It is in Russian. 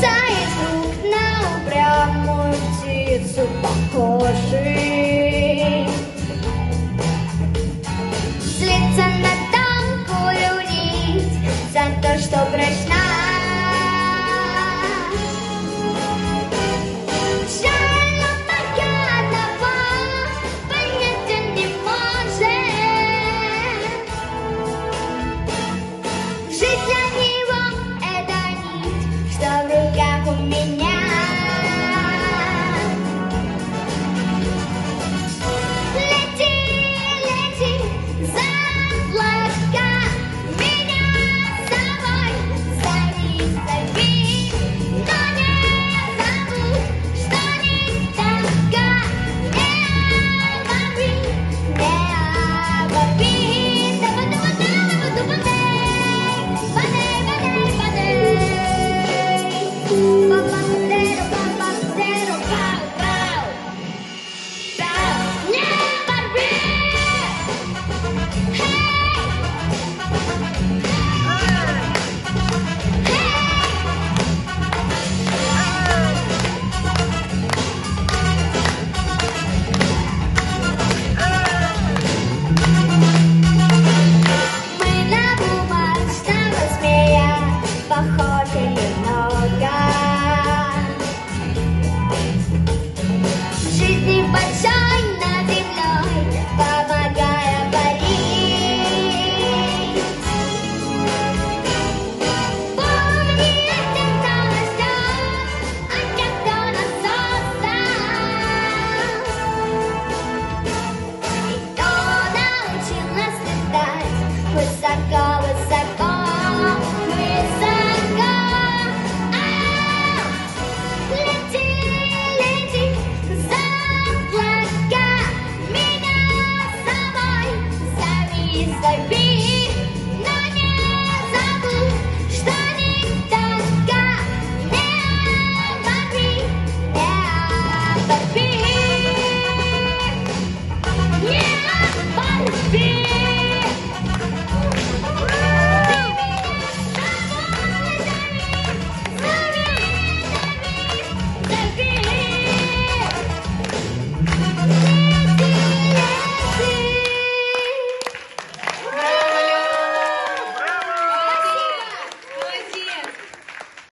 бросает лук на упрямую птицу похожий. Злится на танковую нить за то, что прочла.